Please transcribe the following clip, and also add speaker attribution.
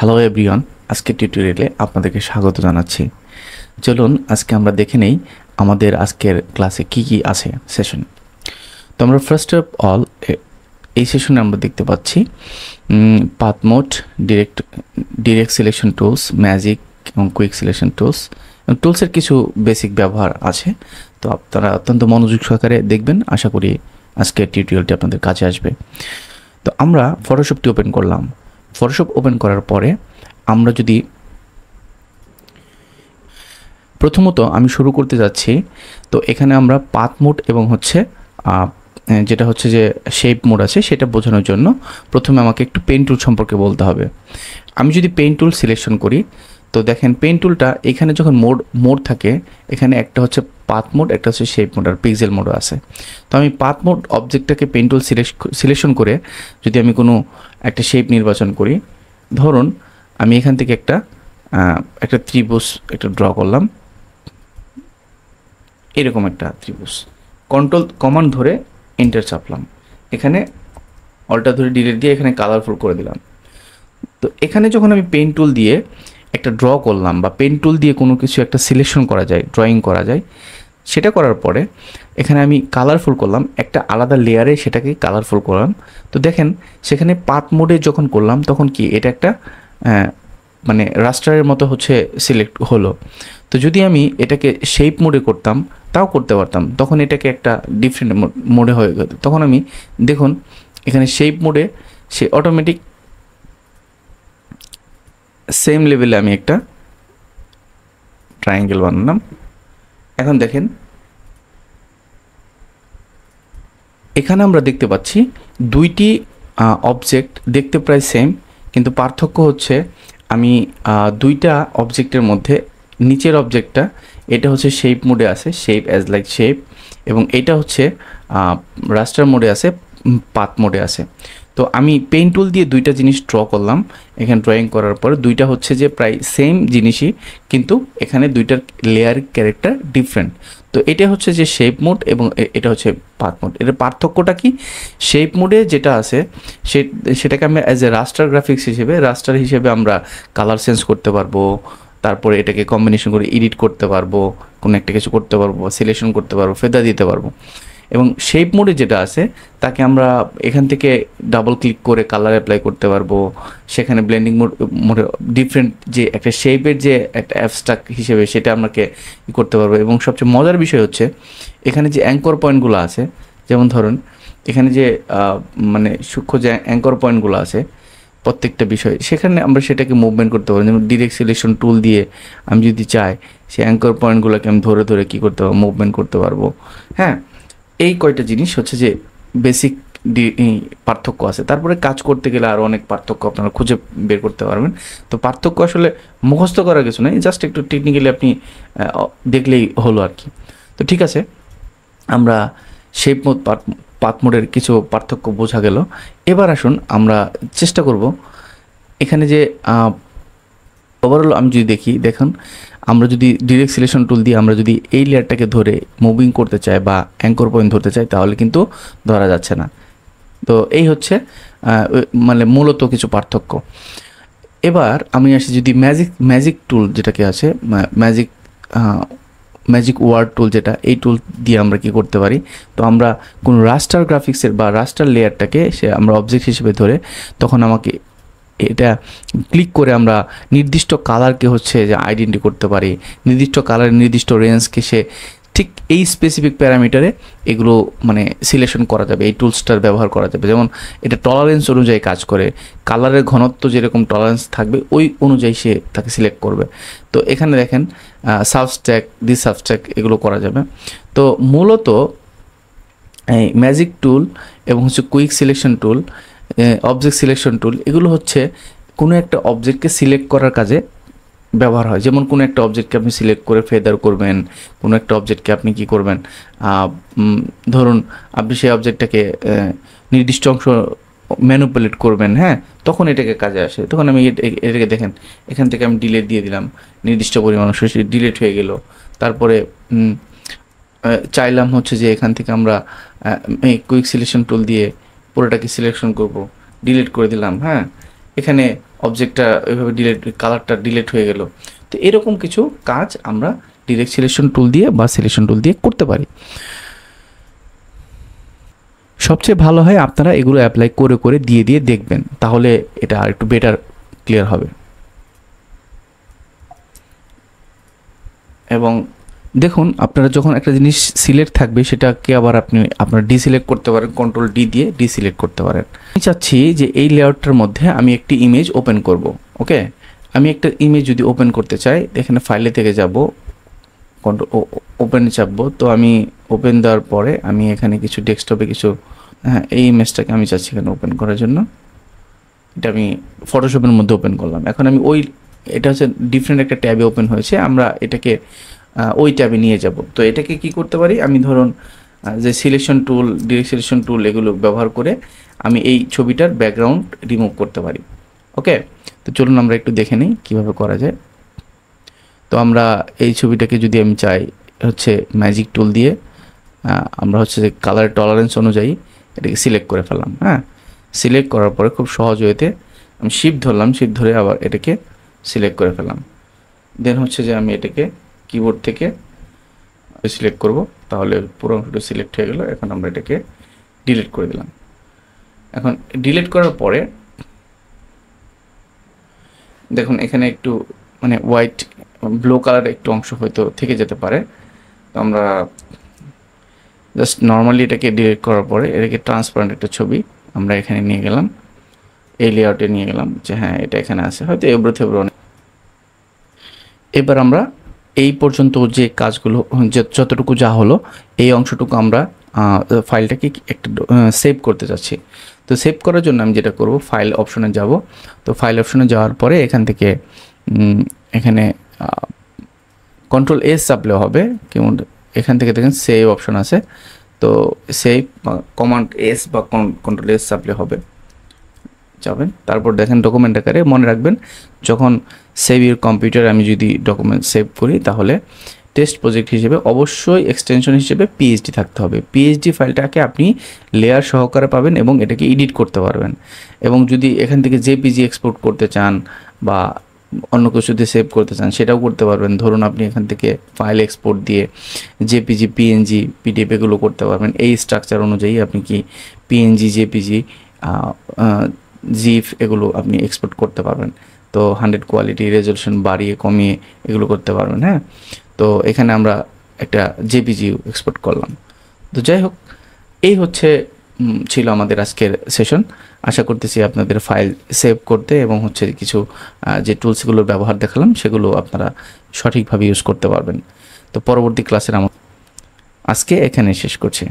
Speaker 1: Hello everyone আজকের টিউটোরিয়ালে আপনাদেরকে স্বাগত জানাচ্ছি। চলুন আজকে আমরা দেখে নেই আমাদের আজকের ক্লাসে কি কি আছে সেশন তো আমরা ফার্স্ট অফ অল এই সেশনে আমরা দেখতে পাচ্ছি path mode direct direct selection tools magic এবং কুইক সিলেকশন টুলস টুলসের কিছু বেসিক ব্যবহার আছে। তো আপনারা অত্যন্ত মনোযোগ সহকারে দেখবেন, আশা করি আজকের টিউটোরিয়ালটি আপনাদের কাছে আসবে। তো আমরা ফটোশপটি ওপেন করলাম। ফটোশপ ওপেন করার পরে আমরা যদি প্রথমত আমি শুরু করতে যাচ্ছি, তো এখানে আমরা পাত মোড এবং হচ্ছে যেটা হচ্ছে যে শেপ মোড আছে সেটা বোঝানোর জন্য প্রথমে আমাকে একটু পেন টুল সম্পর্কে বলতে হবে। আমি যদি পেন টুল সিলেকশন করি তো দেখেন পেন টুলটা এখানে যখন মোড মোড থাকে, এখানে একটা হচ্ছে পাথ মোড একটা হচ্ছে শেপ মোড আর পিক্সেল মোডও আছে। তো আমি পাথ মোড অবজেক্টটাকে পেন টুল সিলেকশন করে যদি আমি কোনো একটা শেপ নির্বাচন করি, ধরুন আমি এখান থেকে একটা একটা ত্রিভুজ একটা ড্র করলাম। এরকম একটা ত্রিভুজ। কন্ট্রোল কমান্ড ধরে এন্টার চাপলাম। এখানে অলটা ধরে ডিলেট দিয়ে এখানে কালারফুল করে দিলাম। তো এখানে যখন আমি পেন টুল দিয়ে একটা ড্র করলাম বা পেন টুল দিয়ে কোনো কিছু একটা সিলেকশন করা যায় ড্রয়িং করা যায়, সেটা করার পরে এখানে আমি কালারফুল করলাম, একটা আলাদা লেয়ারে সেটাকে কালারফুল করলাম। তো দেখেন, সেখানে পাত মোডে যখন করলাম, তখন কি এটা একটা মানে রাস্টারের মতো হচ্ছে সিলেক্ট হলো। তো যদি আমি এটাকে শেপ মোডে করতাম, তাও করতে পারতাম। তখন এটাকে একটা ডিফারেন্ট মোডে হয়ে গেল তখন আমি দেখুন, এখানে শেপ মোডে সে অটোমেটিক সেম লেভেলে আমি একটা ট্রায়াঙ্গেল বানালাম। এখন দেখেন, এখানে আমরা দেখতে পাচ্ছি দুইটি অবজেক্ট দেখতে প্রায় সেম কিন্তু পার্থক্য হচ্ছে আমি দুইটা অবজেক্টের মধ্যে নিচের অবজেক্টটা এটা হচ্ছে শেপ মোডে আছে শেপ অ্যাজ লাইক শেপ এবং এটা হচ্ছে রাস্টার মোডে আছে পাত মোডে আছে। তো আমি পেন টুল দিয়ে দুইটা জিনিস ড্র করলাম। এখানে ড্রয়িং করার পর দুইটা হচ্ছে যে প্রায় সেম জিনিসই, কিন্তু এখানে দুইটার লেয়ার ক্যারেক্টার ডিফারেন্ট তো এটা হচ্ছে যে শেপ মোড এবং এটা হচ্ছে পাথ মোড এর পার্থক্যটা কি? শেপ মোডে যেটা আছে, সে, সেটাকে আমরা অ্যাজ এ রাস্টার গ্রাফিক্স হিসেবে রাস্টার হিসেবে আমরা কালার চেঞ্জ করতে পারব, তারপরে এটাকে কম্বিনেশন করে এডিট করতে পারব, কোনো একটা কিছু করতে পারব সিলেকশন করতে পারব, ফেদা দিতে পারব। এবং শেপ মোডে যেটা আছে, তাকে আমরা এখান থেকে ডাবল ক্লিক করে কালার অ্যাপ্লাই করতে পারব। সেখানে ব্লেন্ডিং মোড মোডে ডিফারেন্ট যে একটা শেপের যে একটা অ্যাবস্ট্রাক হিসেবে সেটা আমাকে ই করতে পারব। এবং সবচেয়ে মজার বিষয় হচ্ছে, এখানে যে অ্যাঙ্কর পয়েন্টগুলো আছে, যেমন ধরুন, এখানে যে মানে সূক্ষ্ম যে অ্যাঙ্কর পয়েন্টগুলো আছে, প্রত্যেকটা বিষয়, সেখানে আমরা সেটাকে মুভমেন্ট করতে পারব। যেমন ডিরেক্ট সিলেকশন টুল দিয়ে আমি যদি চাই, সেই অ্যাঙ্কর পয়েন্টগুলোকে আমি ধরে ধরে কী করতে পারব মুভমেন্ট করতে পারব। হ্যাঁ? এই কয়টা জিনিস হচ্ছে যে বেসিক পার্থক্য আছে। তারপরে কাজ করতে গেলে আরও অনেক পার্থক্য আপনারা খুঁজে বের করতে পারবেন। তো পার্থক্য আসলে মুখস্থ করার কিছু নেই জাস্ট একটু টেকনিক্যালি আপনি দেখলেই হলো আর কি। তো ঠিক আছে, আমরা শেপ মোড পাত মোডের কিছু পার্থক্য বোঝা গেল। এবার আসুন আমরা চেষ্টা করব এখানে যে ওভারঅল আমি যদি দেখি, দেখুন, আমরা যদি ডিরেক্ট সিলেকশন টুল দিয়ে আমরা যদি এই লেয়ারটাকে ধরে মুভিং করতে চাই বা অ্যাঙ্কর পয়েন্ট ধরতে চাই, তাহলে কিন্তু ধরা যাচ্ছে না। তো এই হচ্ছে মানে মূলত কিছু পার্থক্য। এবার আমি আসি যদি ম্যাজিক ম্যাজিক টুল যেটাকে আছে ম্যাজিক ম্যাজিক ওয়ার্ড টুল যেটা, এই টুল দিয়ে আমরা কি করতে পারি? তো আমরা কোনো রাস্টার গ্রাফিক্সের বা রাস্টার লেয়ারটাকে সে আমরা অবজেক্ট হিসেবে ধরে, তখন আমাকে এটা ক্লিক করে আমরা নির্দিষ্ট কালারকে হচ্ছে যে আইডেন্টি করতে পারি, নির্দিষ্ট কালারের নির্দিষ্ট রেঞ্জকে সে ঠিক এই স্পেসিফিক প্যারামিটারে এগুলো মানে সিলেকশন করা যাবে, এই টুলসটার ব্যবহার করা যাবে। যেমন এটা টলারেন্স অনুযায়ী কাজ করে কালারের ঘনত্ব যেরকম টলারেন্স থাকবে, ওই অনুযায়ী সে তাকে সিলেক্ট করবে। তো এখানে দেখেন সাবস্ট্যাক ডিস সাবস্ট্যাক এগুলো করা যাবে। তো মূলত এই ম্যাজিক টুল এবং হচ্ছে quick selection tool object selection tool এগুলো হচ্ছে কোনো একটা অবজেক্টকে সিলেক্ট করার কাজে ব্যবহার হয়। যেমন কোনো একটা অবজেক্টকে আপনি সিলেক্ট করে ফেদার করবেন, কোনো একটা অবজেক্টকে আপনি কি করবেন ধরুন আপনি সেই অবজেক্টটাকে নির্দিষ্ট অংশ ম্যানুপুলেট করবেন হ্যাঁ? তখন এটাকে কাজে আসে। তখন আমি এটাকে দেখেন, এখান থেকে আমি ডিলেট দিয়ে দিলাম, নির্দিষ্ট পরিমাণ অংশ ডিলেট হয়ে গেল। তারপরে চাইলাম হচ্ছে যে এখান থেকে আমরা কুইক সিলেকশন টুল দিয়ে পুরোটাকে সিলেকশন করব ডিলিট করে দিলাম হ্যাঁ? এখানে অবজেক্টটা ওইভাবে ডিলেট কালারটা ডিলেট হয়ে গেল। তো এরকম কিছু কাজ আমরা ডিরেক্ট সিলেকশন টুল দিয়ে বা সিলেকশন টুল দিয়ে করতে পারি। সবচেয়ে ভালো হয় আপনারা এগুলো অ্যাপ্লাই করে করে, দিয়ে দিয়ে দেখবেন। তাহলে এটা আর একটু বেটার ক্লিয়ার হবে। এবং দেখুন, আপনারা যখন একটা জিনিস সিলেক্ট থাকবে, সেটাকে আবার আপনি, আপনার ডিসিলেক্ট করতে পারেন কন্ট্রোল ডি দিয়ে ডিসিলেক্ট করতে পারেন। আমি চাচ্ছি যে এই লেআউটটার মধ্যে আমি একটি ইমেজ ওপেন করব ওকে আমি একটা ইমেজ যদি ওপেন করতে চাই, এখানে ফাইলে থেকে যাব কন্ট্রোল ওপেন চাপবো, তো আমি ওপেন দেওয়ার পরে আমি এখানে কিছু ডেস্কটপে কিছু হ্যাঁ এই ইমেজটাকে আমি চাচ্ছি এখানে ওপেন করার জন্য। এটা আমি ফটোশপের মধ্যে ওপেন করলাম। এখন আমি ওই, এটা হচ্ছে ডিফারেন্ট একটা ট্যাবে ওপেন হয়েছে, আমরা এটাকে ওই ট্যাবে নিয়ে যাব। তো এটাকে কি করতে পারি? আমি ধরুন যে selection tool direct selection tool এগুলো ব্যবহার করে আমি এই ছবিটার ব্যাকগ্রাউন্ড রিমুভ করতে পারি। ওকে তো চলুন আমরা একটু দেখে নিই কীভাবে করা যায়। তো আমরা এই ছবিটাকে যদি আমি চাই, হচ্ছে ম্যাজিক টুল দিয়ে আমরা হচ্ছে যে কালার টলারেন্স অনুযায়ী এটাকে সিলেক্ট করে ফেললাম হ্যাঁ? সিলেক্ট করার পরে খুব সহজ ওয়েতে আমি শিপ ধরলাম শিপ ধরে আবার এটাকে সিলেক্ট করে ফেললাম। দেন হচ্ছে যে আমি এটাকে কিবোর্ড থেকে সিলেক্ট করব, তাহলে পুরো অংশটা সিলেক্ট হয়ে গেল, এখন আমরা এটাকে ডিলিট করে দিলাম। এখন ডিলিট করার পরে, দেখুন এখানে একটু মানে হোয়াইট ব্লু কালার একটু অংশ হয়তো থেকে যেতে পারে। তো আমরা জাস্ট নর্মালি এটাকে ডিলিট করার পরে, এটাকে ট্রান্সপারেন্ট একটা ছবি আমরা এখানে নিয়ে গেলাম। এই লেআউটে নিয়ে গেলাম যে হ্যাঁ এটা এখানে আছে। হয়তো থেবড়ো অনেক। এবার আমরা এই পর্যন্ত যে কাজগুলো যতটুকু যা হলো, এই অংশটুকু আমরা ফাইলটাকে একটু সেভ করতে চাচ্ছি তো সেভ করার জন্য আমি যেটা করব ফাইল অপশনে যাব। তো ফাইল অপশনে যাওয়ার পরে এখান থেকে এখানে কন্ট্রোল এস চাপলে হবে। কেমন, এখান থেকে দেখেন সেভ অপশন আছে। তো সেভ কমান্ড এস বা কন্ট্রোল এস চাপলে হবে। যাবেন। তারপর দেখেন ডকুমেন্ট আকারে মনে রাখবেন, যখন সেভ ইউর কম্পিউটার আমি যদি ডকুমেন্ট সেভ করি, তাহলে টেস্ট প্রজেক্ট হিসেবে অবশ্যই এক্সটেনশন হিসেবে পিএইচডি থাকতে হবে। পিএইচডি ফাইলটাকে আপনি লেয়ার সহকারে পাবেন এবং এটাকে এডিট করতে পারবেন। এবং যদি এখান থেকে জেপিজি এক্সপোর্ট করতে চান বা অন্য কিছুতে সেভ করতে চান, সেটাও করতে পারবেন। ধরুন আপনি এখান থেকে ফাইল এক্সপোর্ট দিয়ে জেপিজি পিএনজি পিডিএফ এগুলো করতে পারবেন। এই স্ট্রাকচার অনুযায়ী আপনি কি পিএনজি জেপিজি জিফ এগুলো আপনি এক্সপোর্ট করতে পারবেন। তো হান্ড্রেড কোয়ালিটি রেজলিউশন বাড়িয়ে কমিয়ে এগুলো করতে পারবেন হ্যাঁ? তো এখানে আমরা একটা জেপিজি এক্সপোর্ট করলাম। তো যাই হোক, এই হচ্ছে ছিল আমাদের আজকের সেশন আশা করতেছি আপনাদের ফাইল সেভ করতে এবং হচ্ছে কিছু যে টুলসগুলোর ব্যবহার দেখালাম সেগুলো আপনারা সঠিকভাবে ইউজ করতে পারবেন। তো পরবর্তী ক্লাসের আমার আজকে এখানে শেষ করছি।